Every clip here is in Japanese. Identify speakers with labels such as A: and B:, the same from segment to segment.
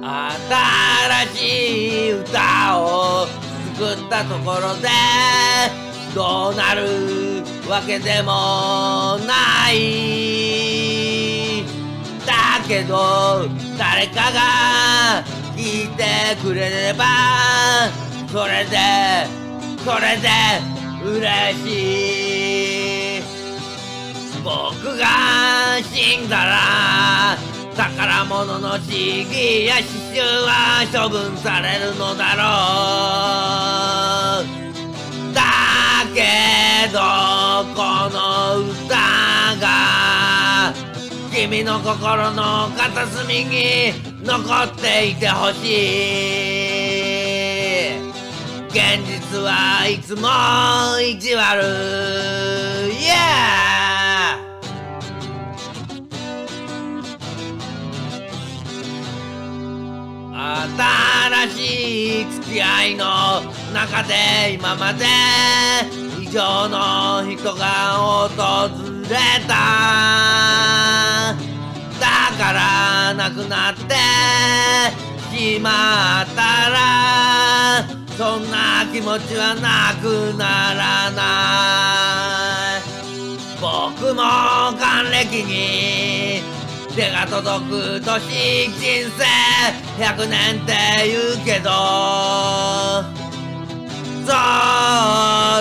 A: 新しい歌を作ったところでどうなるわけでもない。だけど誰かが聞いてくれればそれでそれで嬉しい僕が死んだら宝物の CD や刺繍は処分されるのだろう。だけどこの歌が君の心の片隅に残っていてほしい。現実はいつも意地悪。Yeah! 新しい付き合いの中で今まで以上の人が訪れた。だからなくなってしまったら。そんな気持ちはなくならない。僕も還暦に手が届く年人生100年って言うけど。そう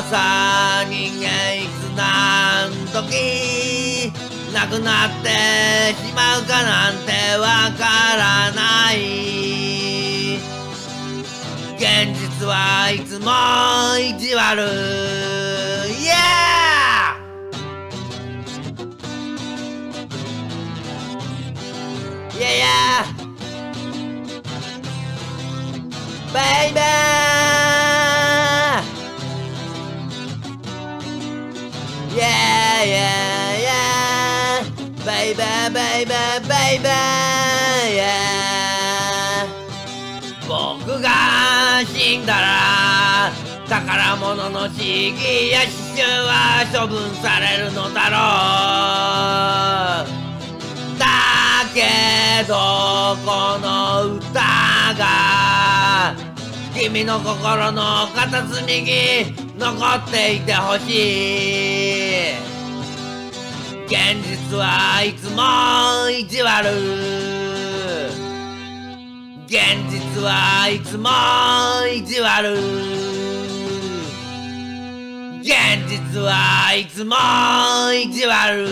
A: さ人間いつ何時亡くなってしまうかなんてわからいつも意地悪イエーイエーイエーベイベーイエーイエイエイベイベイ。ベイ僕が死んだら宝物の CD や刺繍は処分されるのだろうだけどこの歌が君の心の片隅に残っていてほしい。現実はいつも意地悪。現実はいつも意地悪。現実はいつも意地悪。